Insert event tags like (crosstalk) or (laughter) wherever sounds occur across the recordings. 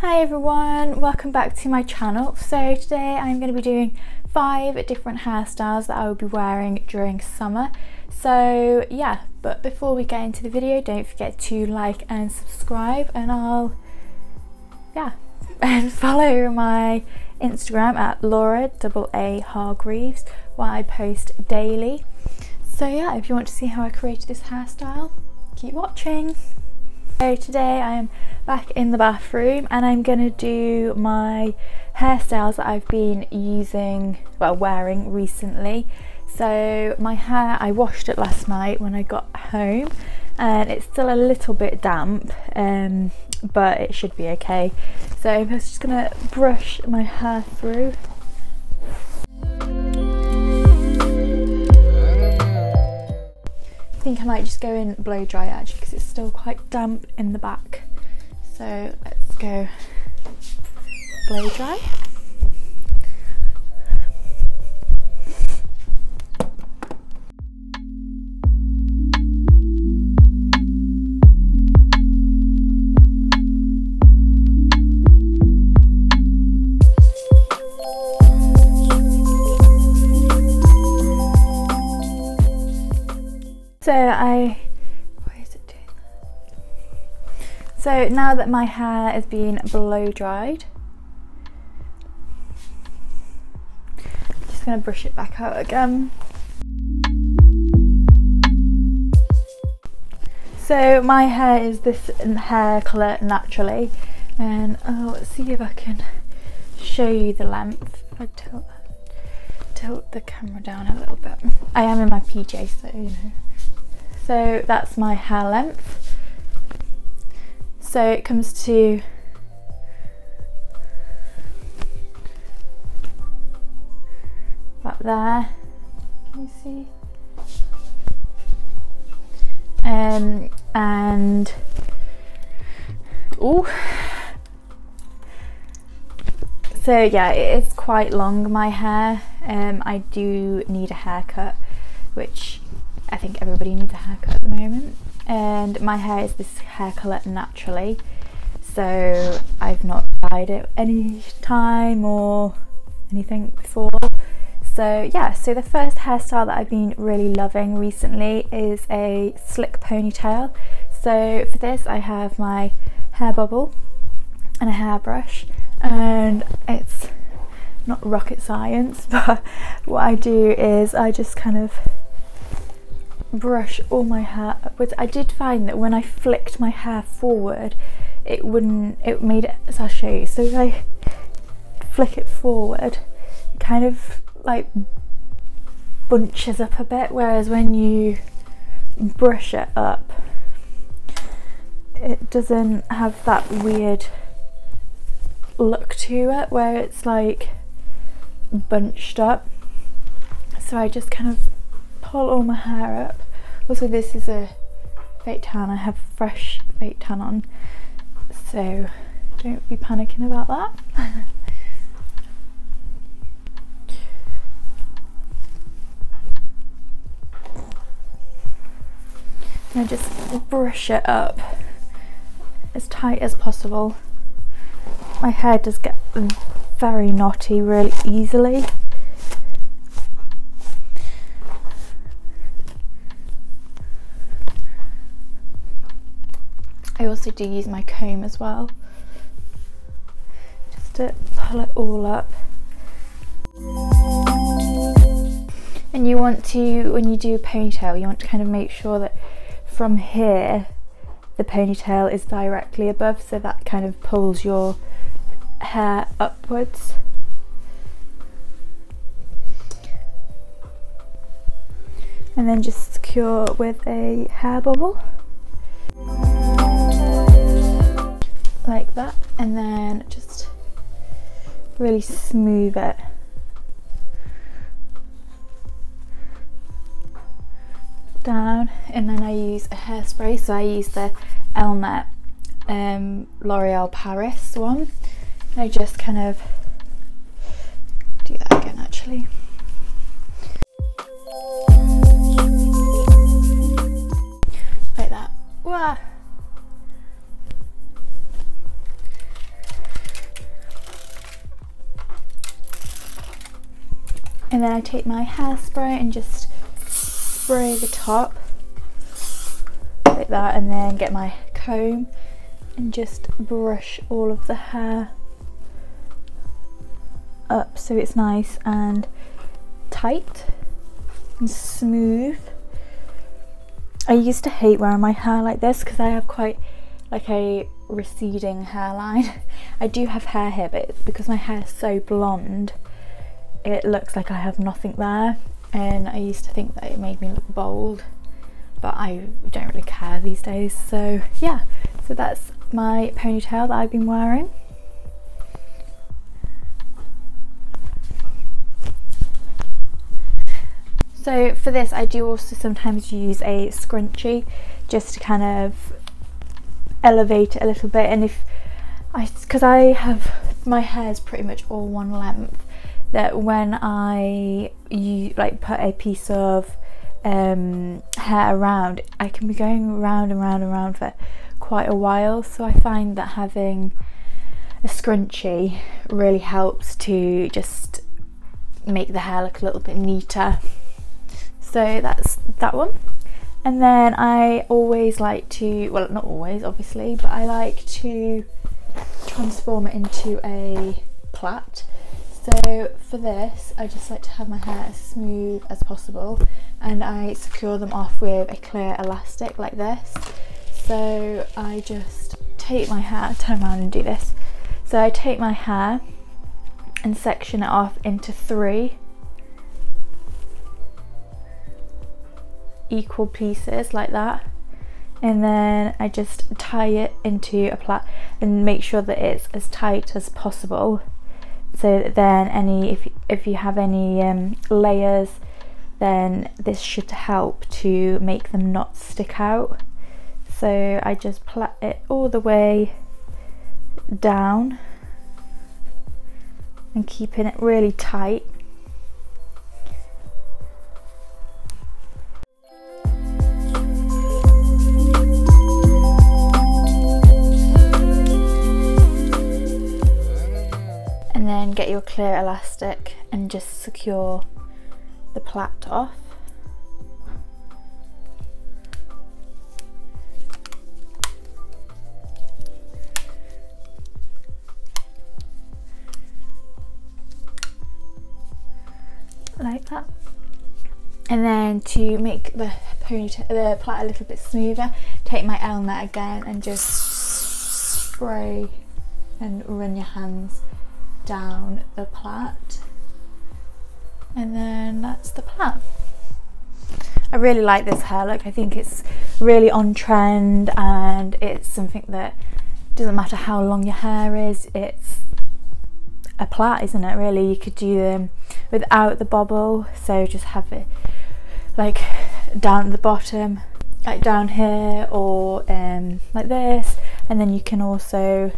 Hi everyone, welcome back to my channel. So today I'm going to be doing five different hairstyles that I will be wearing during summer. So yeah, but before we get into the video, don't forget to like and subscribe and I'll, yeah, (laughs) and follow my Instagram at Laura double A Hargreaves where I post daily. So yeah, if you want to see how I created this hairstyle, keep watching. So today I am back in the bathroom and I'm going to do my hairstyles that I've been using, well wearing recently. So my hair, I washed it last night when I got home and it's still a little bit damp um, but it should be okay. So I'm just going to brush my hair through I think I might just go in blow dry actually because it's still quite damp in the back. So let's go blow dry. So I, why is it doing that? So now that my hair is being blow dried, I'm just gonna brush it back out again. So my hair is this hair colour naturally and oh, let's see if I can show you the length. If I tilt, tilt the camera down a little bit. I am in my PJ so you know. So that's my hair length. So it comes to about there. Can you see? Um, and oh, so yeah, it is quite long my hair. Um, I do need a haircut, which I think everybody needs a haircut at the moment. And my hair is this hair colour naturally. So I've not dyed it any time or anything before. So yeah so the first hairstyle that I've been really loving recently is a slick ponytail. So for this I have my hair bubble and a hairbrush. And it's not rocket science (laughs) but what I do is I just kind of brush all my hair upwards. I did find that when I flicked my hair forward, it wouldn't, it made it, you. So if I flick it forward, it kind of like bunches up a bit, whereas when you brush it up, it doesn't have that weird look to it where it's like bunched up. So I just kind of pull all my hair up. Also this is a fake tan, I have fresh fake tan on, so don't be panicking about that. (laughs) and I just brush it up as tight as possible. My hair does get very knotty really easily. I also do use my comb as well. Just to pull it all up. And you want to when you do a ponytail you want to kind of make sure that from here the ponytail is directly above so that kind of pulls your hair upwards. And then just secure with a hair bubble like that and then just really smooth it. Down and then I use a hairspray. So I use the Elnett um, L'Oreal Paris one. And I just kind of do that again actually. Like that. Wah. And then I take my hairspray and just spray the top like that and then get my comb and just brush all of the hair up so it's nice and tight and smooth. I used to hate wearing my hair like this because I have quite like a receding hairline. (laughs) I do have hair here but because my hair is so blonde it looks like I have nothing there. And I used to think that it made me look bold but I don't really care these days. So yeah. So that's my ponytail that I've been wearing. So for this I do also sometimes use a scrunchie just to kind of elevate it a little bit. And if I because I have my hair is pretty much all one length that when I you like put a piece of um, hair around I can be going around and round and round for quite a while. So I find that having a scrunchie really helps to just make the hair look a little bit neater. So that's that one. And then I always like to well not always obviously but I like to transform it into a plait so for this I just like to have my hair as smooth as possible and I secure them off with a clear elastic like this. So I just take my hair (laughs) turn around and do this. So I take my hair and section it off into three equal pieces like that. And then I just tie it into a plait and make sure that it's as tight as possible so then any if, if you have any um, layers then this should help to make them not stick out. So I just plait it all the way down and keeping it really tight get your clear elastic and just secure the plait off. like that and then to make the ponytail the plait a little bit smoother take my Elnett again and just spray and run your hands down the plait and then that's the plait. I really like this hair look, I think it's really on trend and it's something that doesn't matter how long your hair is, it's a plait isn't it really, you could do them without the bobble. So just have it like down at the bottom like down here or um, like this. And then you can also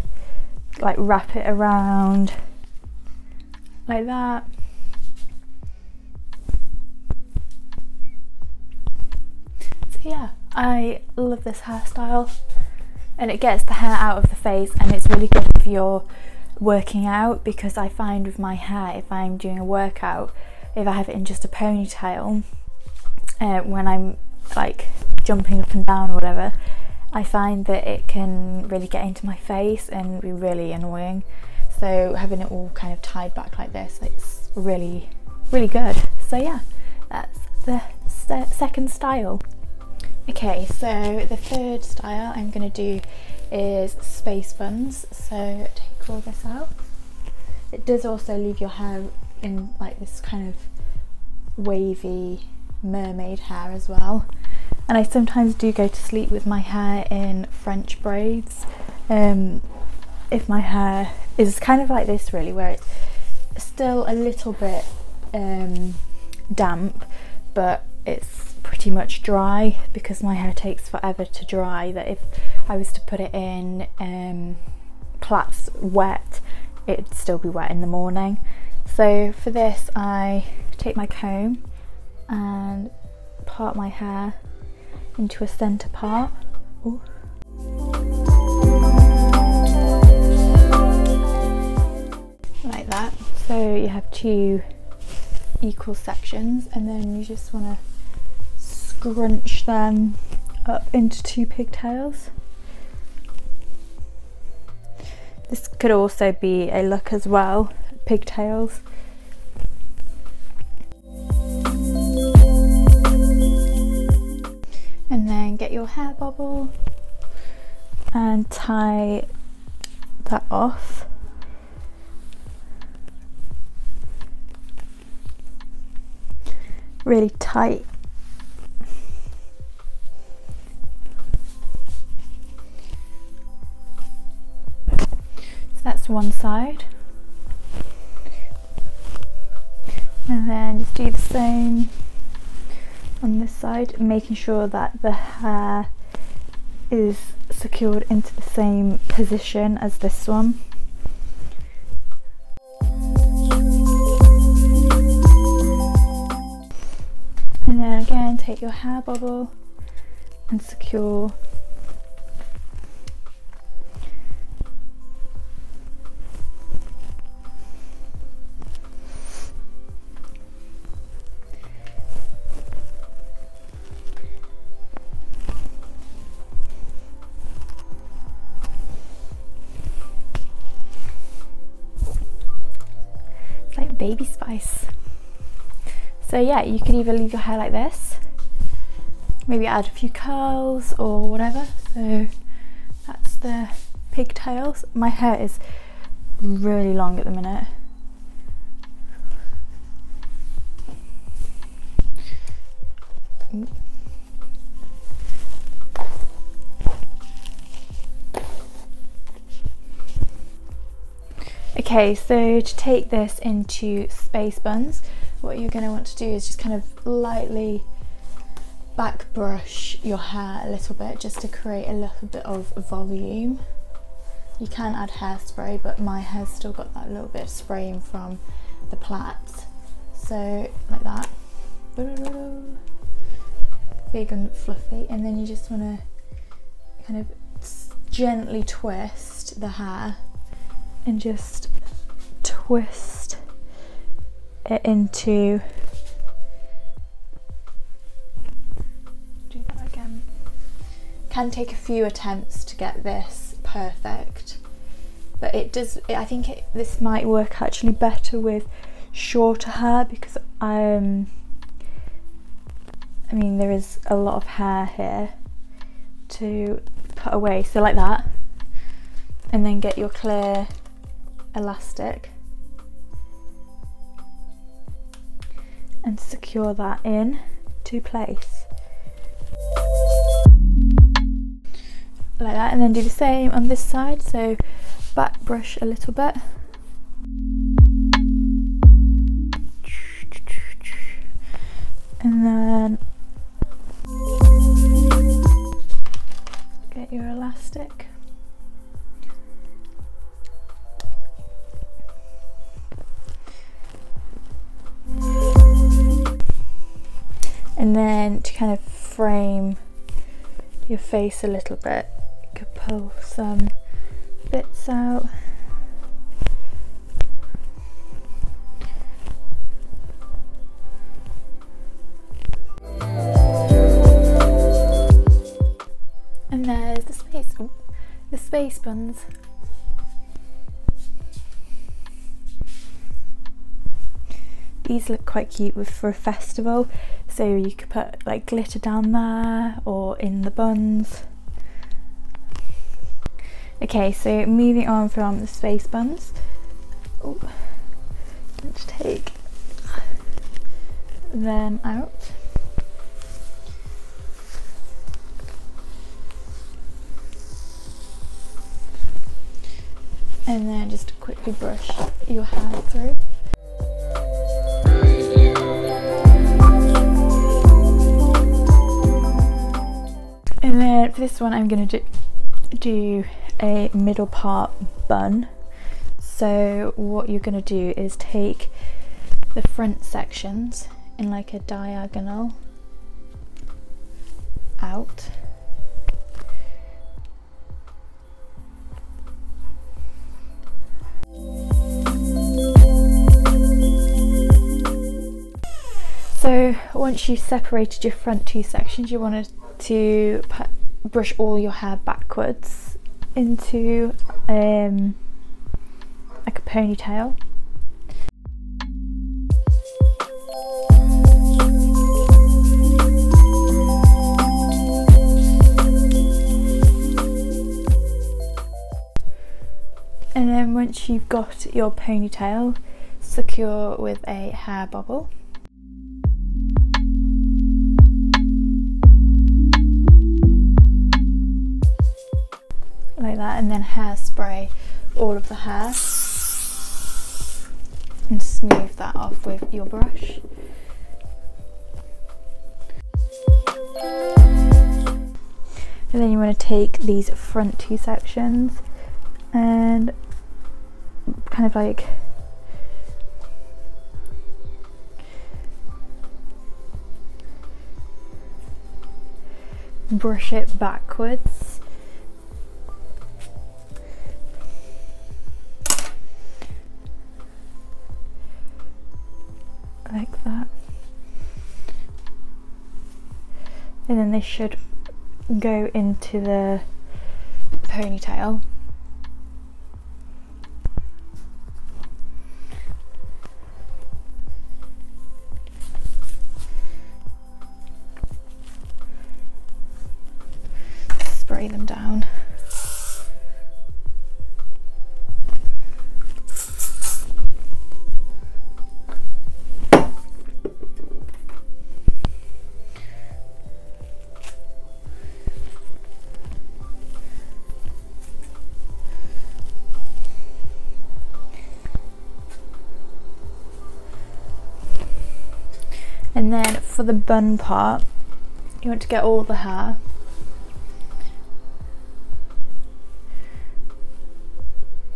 like wrap it around like that. So yeah, I love this hairstyle and it gets the hair out of the face and it's really good if you're working out because I find with my hair if I'm doing a workout if I have it in just a ponytail uh, when I'm like jumping up and down or whatever I find that it can really get into my face and be really annoying so having it all kind of tied back like this it's really really good. So yeah that's the second style. Okay so the third style I'm going to do is space buns. So take all this out. It does also leave your hair in like this kind of wavy mermaid hair as well. And I sometimes do go to sleep with my hair in French braids. Um, if my hair is kind of like this really where it's still a little bit um, damp but it's pretty much dry because my hair takes forever to dry that if I was to put it in um, plaits wet it'd still be wet in the morning so for this I take my comb and part my hair into a centre part Ooh. Like that. So you have two equal sections and then you just want to scrunch them up into two pigtails. This could also be a look as well, pigtails. And then get your hair bobble and tie that off. Really tight. So that's one side. And then just do the same on this side making sure that the hair is secured into the same position as this one hair bubble and secure It's like baby spice. So yeah, you could either leave your hair like this, maybe add a few curls or whatever. So that's the pigtails. My hair is really long at the minute. Okay, so to take this into space buns, what you're going to want to do is just kind of lightly back brush your hair a little bit just to create a little bit of volume. You can add hairspray, but my hair's still got that little bit of spraying from the plaits. So, like that. Big and fluffy. And then you just want to kind of gently twist the hair and just twist it into can take a few attempts to get this perfect but it does I think it, this might work actually better with shorter hair because um I mean there is a lot of hair here to cut away. So like that and then get your clear elastic and secure that in to place like that and then do the same on this side so back brush a little bit. And then get your elastic. And then to kind of frame your face a little bit could pull some bits out. And there's the space oh, the space buns. These look quite cute with for a festival. So you could put like glitter down there or in the buns okay so moving on from the space buns let's take them out. And then just quickly brush your hair through. And then for this one I'm going to do, do a middle part bun. So what you're going to do is take the front sections in like a diagonal out So once you've separated your front two sections, you want to brush all your hair backwards into um, like a ponytail. And then once you've got your ponytail secure with a hair bobble, and then hairspray all of the hair and smooth that off with your brush. And then you want to take these front two sections and kind of like brush it backwards they should go into the ponytail. Spray them down for the bun part. You want to get all the hair.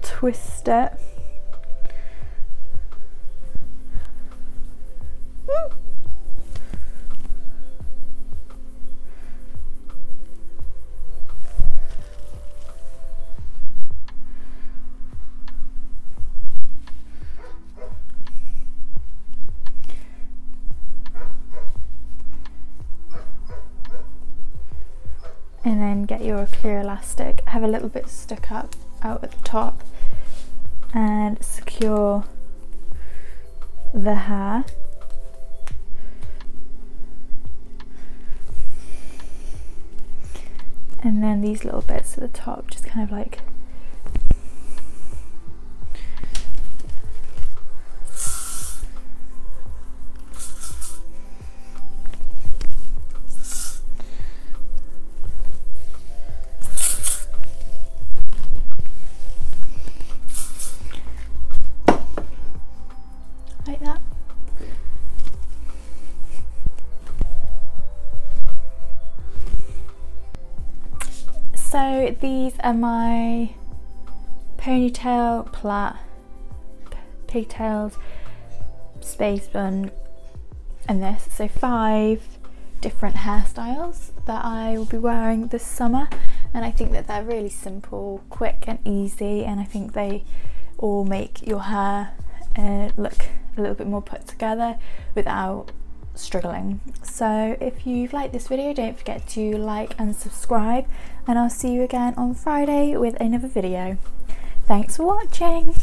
Twist it your clear elastic. Have a little bit stuck up out at the top. And secure the hair. And then these little bits at the top just kind of like these are my ponytail, plait, pigtails, space bun and this. So five different hairstyles that I will be wearing this summer and I think that they're really simple, quick and easy and I think they all make your hair uh, look a little bit more put together without struggling. So if you've liked this video don't forget to like and subscribe and I'll see you again on Friday with another video. Thanks for watching!